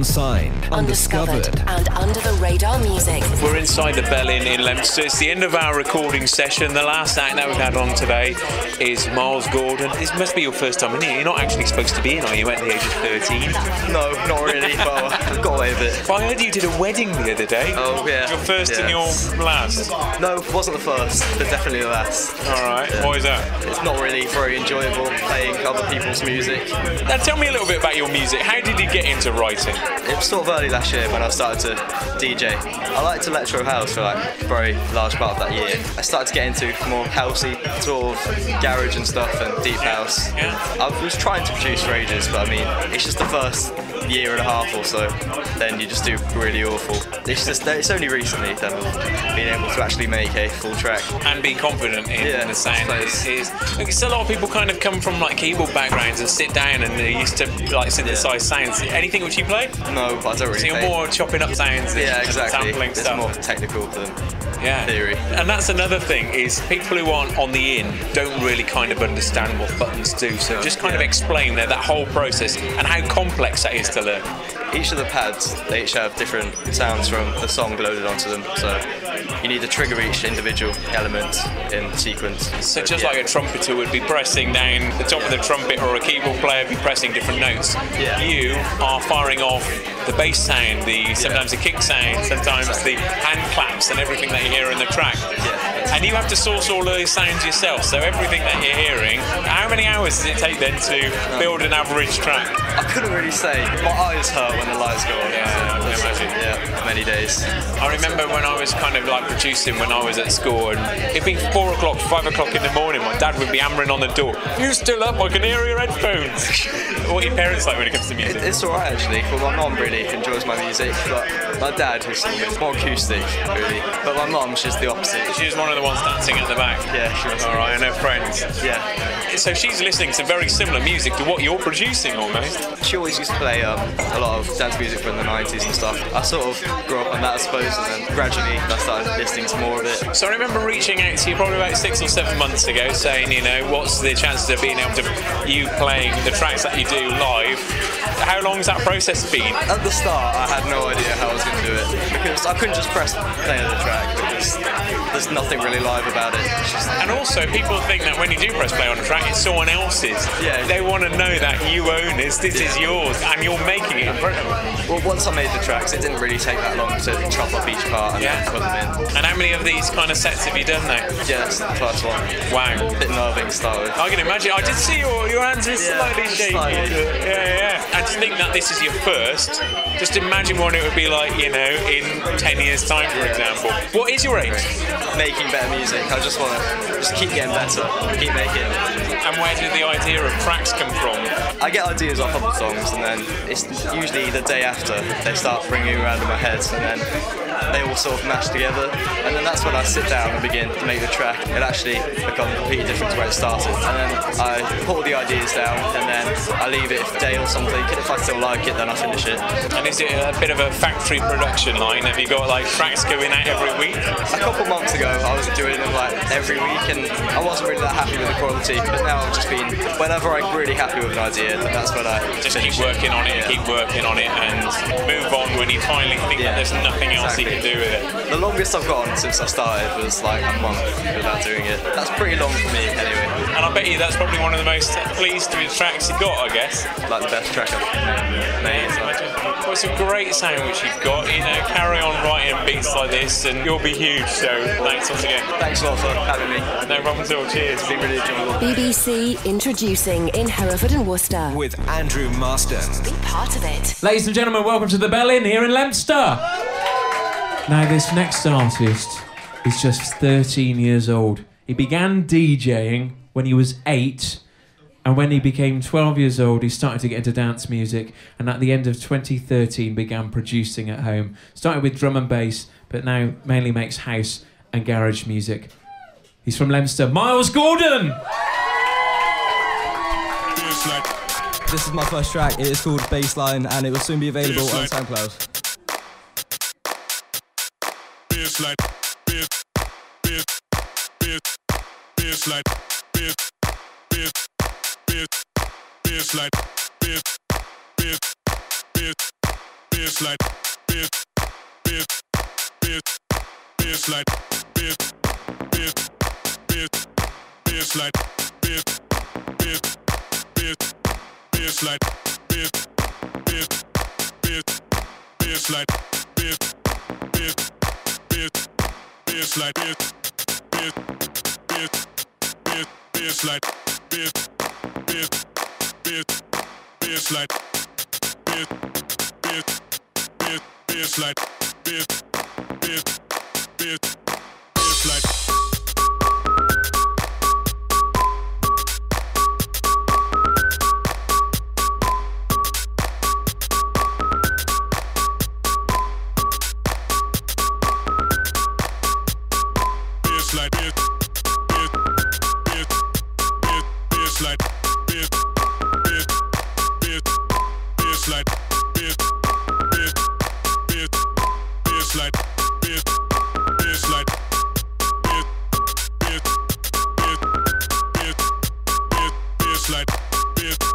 unsigned, Undiscovered and under the radar music. We're inside the Bell Inn in Leominster. It's the end of our recording session. The last act that we've had on today is Myles Gordon. This must be your first time in here. You're not actually supposed to be in, are you, at the age of 13? No, not really, but I've got away with it. But I heard you did a wedding the other day. Oh, yeah. Your first yeah. and your last. No, it wasn't the first, but definitely the last. All right. Why is that? It's not really very enjoyable playing other people's music. Now tell me a little bit about your music. How did you get into writing? It was sort of early last year when I started to DJ. I liked electro house for like a very large part of that year. I started to get into more housey sort of garage and stuff and deep house. I was trying to produce for ages, but I mean, it's just the first year and a half or so, then you just do really awful. It's just it's only recently that I've been able to actually make a full track. and be confident in Yeah, the sound is, is a lot of people kind of come from like keyboard backgrounds and sit down and they're used to like synthesize sounds. Anything which you play? No, I don't really. So you're more chopping up sounds Yeah, and exactly. sampling It's stuff. more technical than yeah. theory. And that's another thing is people who aren't on the in don't really kind of understand what buttons do. So just kind of explain there that whole process and how complex that is to learn. Each of the pads, they each have different sounds from the song loaded onto them. So you need to trigger each individual element in sequence. So just yeah. like a trumpeter would be pressing down the top of the trumpet or a keyboard player would be pressing different notes. Yeah. You are firing off the bass sound, the sometimes the kick sound, sometimes the hand claps and everything that you hear in the track. And you have to source all of those sounds yourself. So everything that you're hearing, how many hours does it take then to build an average track? I couldn't really say. My eyes hurt when the lights go on. Yeah, I can imagine. Yeah, many days. I remember when I was kind of like producing when I was at school, and it'd be four o'clock, five o'clock in the morning. My dad would be hammering on the door. You still up? I can hear your headphones. what are your parents like when it comes to It, music? it's alright actually. Well, my mom really enjoys my music, but my dad is more acoustic, really. But my mom, she's the opposite. She was one of the ones dancing at the back. Yeah, she was. All right, and her friends. Yeah. So she's listening to very similar music to what you're producing almost. She always used to play um, a lot of dance music from the 90s and stuff. I sort of grew up on that, I suppose, and then gradually I started listening to more of it. So I remember reaching out to you probably about six or seven months ago, saying, you know, what's the chances of being able to you playing the tracks that you do live? How long's that process been? At the start, I had no idea how I was going to do it because I couldn't just press play on the track because there's nothing really live about it. And also, people think that when you do press play on a track, it's someone else's. Yeah. They want to know that you own this, this is yours, and you're making it in front of them. well, once I made the tracks, it didn't really take that long to chop up each part and Yeah. put them in. And how many of these kind of sets have you done now? Yeah, that's the first one. Wow. A bit nerving to start with. I can imagine. I did see your, your hands are Yeah, slightly slightly. Yeah, yeah, yeah. And to think that this is your first, just imagine what it would be like, you know, in 10 years' time, for Yeah. example. What is your aim? Making better music. I just want to just keep getting better, keep making. And where did the idea of tracks come from? I get ideas off other songs, and then it's usually the day after they start ringing around in my head, and then they all sort of mash together, and then that's when I sit down and begin to make the track. It actually becomes completely different to where it started, and then I put all the ideas down, and then I leave it a day or something. If I still like it, then I finish it. And is it a bit of a factory production line? Have you got like tracks going out every week? A couple months ago, I was doing them like every week, and I wasn't really that happy with the quality. But now I've just been, whenever I'm really happy with an idea, then that's when I Just keep finish it. working on it Yeah. keep working on it and move on when you finally think Yeah, that there's nothing else you exactly. Can do with it. The longest I've gone since I started was like a month without doing it. That's pretty long for me, anyway. And I bet you that's probably one of the most pleased with tracks you've got, I guess. Like the best track I've made. Well, it's a great sound which you've got. You know, carry on writing beats like this, and you'll be huge. So thanks once again. Thanks a lot for having me. No problem at all. Cheers. It's been really enjoyable. BBC introducing in Hereford and Worcester. with Andrew Marston. Be part of it. Ladies and gentlemen, welcome to the Bell Inn here in Leominster. Now, this next artist is just 13 years old. He began DJing when he was eight, and when he became 12 years old, he started to get into dance music, and at the end of 2013, began producing at home. Started with drum and bass, but now mainly makes house and garage music. He's from Leominster. Myles Gordon! This is my first track. It is called Baseline and it will soon be available on SoundCloud. Baseline, bass, bass, bass, baseline, bass, bass, bass, baseline, bass, bass, bass, baseline, bass, bass, bass, baseline, bass, bass, bass, baseline, bass, bass, bass, baseline, bass, bass, bass, baseline, bass, bass, bass, baseline, bass, bass, bass, bass, baseline, bass, bass, bass, baseline, bass, bass, bass, baseline, bass, bass, bass, bass,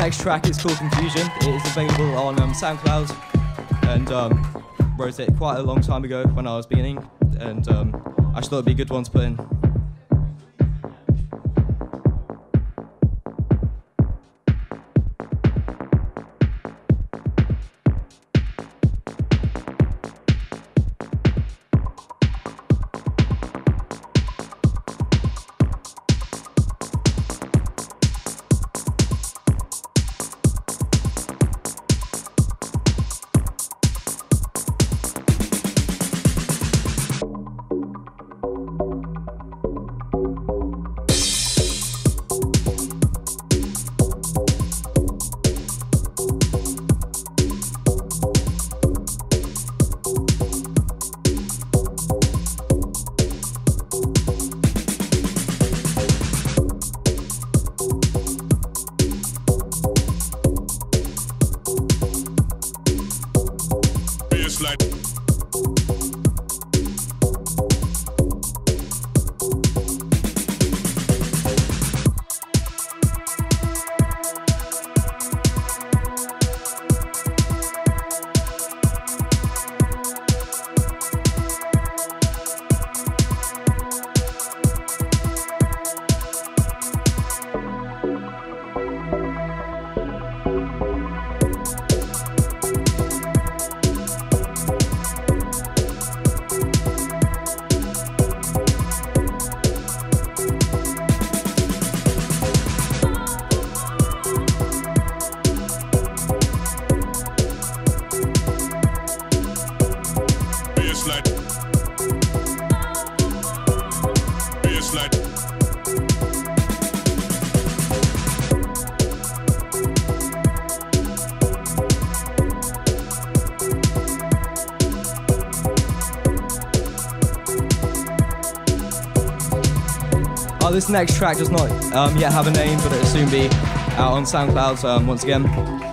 next track is called Confusion. It is available on um, SoundCloud and um, wrote it quite a long time ago when I was beginning, and um, I just thought it'd be a good one to put in. Uh, this next track does not um, yet have a name, but it'll soon be out on SoundCloud um, once again.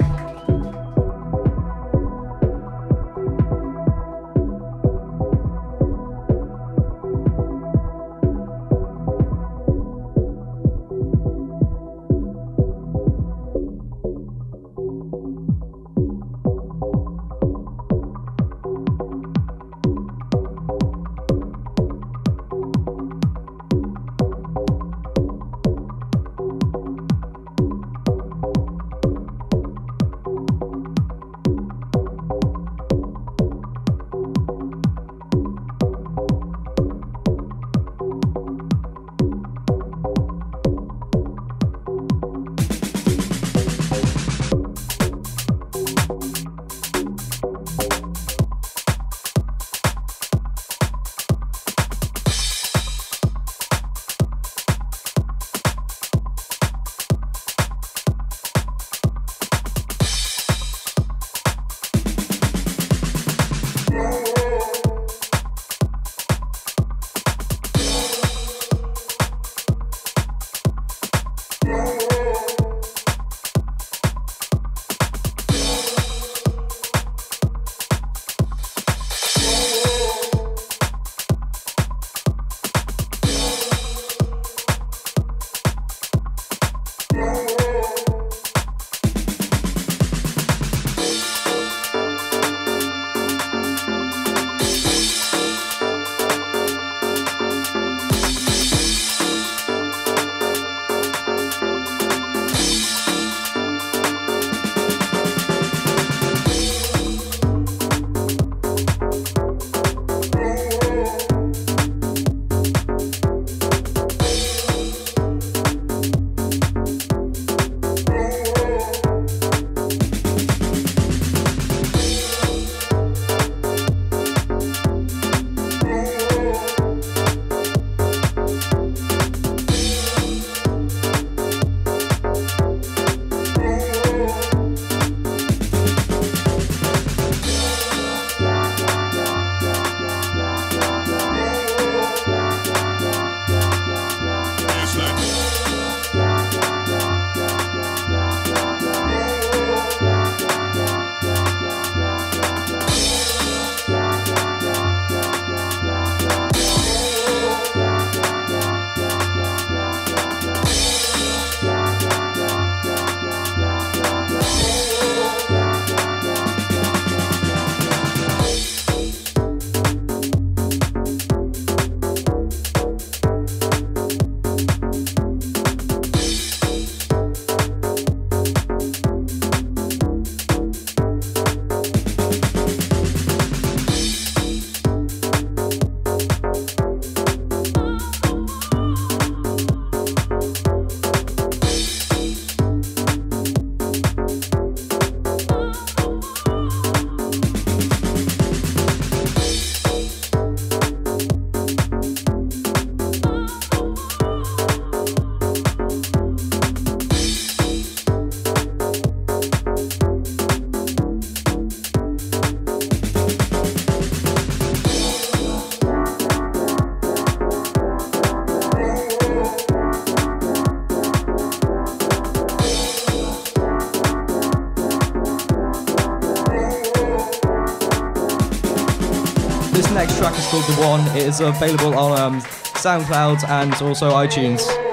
Called The One. It is available on um, SoundCloud and also iTunes.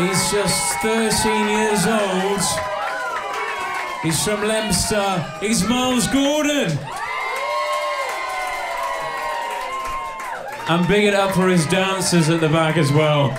He's just 13 years old. He's from Leominster. He's Myles Gordon. And big it up for his dancers at the back as well.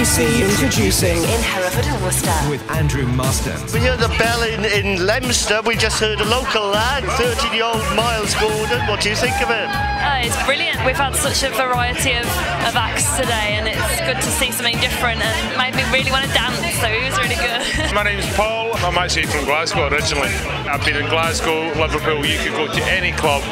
BBC introducing in Hereford and Worcester. with Andrew Marston. We heard the Bell Inn, in Leominster. We just heard a local lad, 13 year old Myles Gordon. What do you think of him? Uh, it's brilliant. We've had such a variety of, of acts today, and it's good to see something different and made me really want to dance. So it was really good. My name's Paul. I'm actually from Glasgow originally. I've been in Glasgow, Liverpool. You could go to any club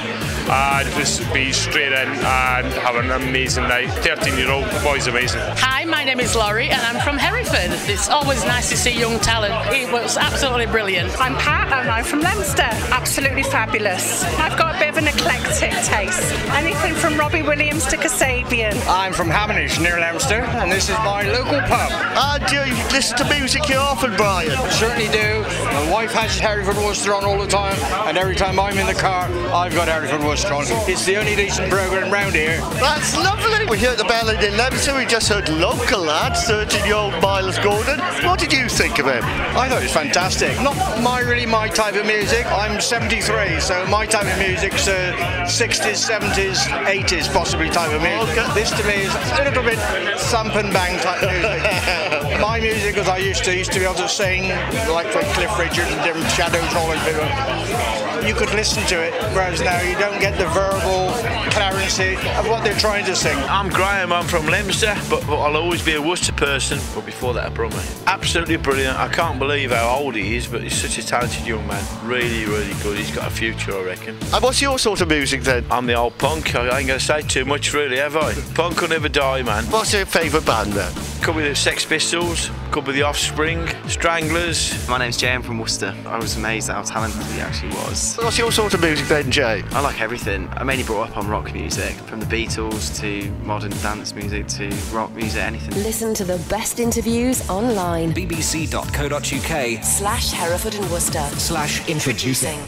and just be straight in and have an amazing night. 13 year old boy's amazing. Hi, my name is Laurie and I'm from Hereford. It's always nice to see young talent. It was absolutely brilliant. I'm Pat and I'm from Leominster. Absolutely fabulous. I've got a bit of an eclectic taste. Anything from Robbie Williams to Kasabian. I'm from Hamnish near Leominster and this is my local pub. Uh, do you listen to music here often, Brian? Certainly do. My wife has Hereford Worcester on all the time and every time I'm in the car I've got Hereford Worcester on. It's the only decent programme round here. That's lovely. We heard the bell in Leominster. We just heard local lad, 13 year old Myles Gordon. What did you think of him? I thought it was fantastic. Not my really my type of music. I'm 73, so my type of music's uh, 60s, 70s, 80s possibly type of music. Okay. This to me is a little bit thump and bang type music. my music, as I used to, used to be able to sing like for Cliff Richard and different shadows all over people. You could listen to it, whereas now you don't get the verbal clarity of what they're trying to sing. I'm Graham, I'm from Leominster, but, but I'll always be a Worcester person. But before that, a Brummy. Absolutely brilliant. I can't believe how old he is, but he's such a talented young man. Really, really good. He's got a future, I reckon. And what's your sort of music then? I'm the old punk. I ain't going to say too much, really, have I? Punk will never die, man. What's your favourite band then? Could be the Sex Pistols, could be the Offspring, Stranglers. My name's Jay, I'm from Worcester. I was amazed at how talented he actually was. What's your sort of music then, Jay? I like everything. I mainly brought up on rock music, from the Beatles to modern dance music to rock music, anything. Listen to the best interviews online. bbc.co.uk Slash Hereford and Worcester. slash introducing.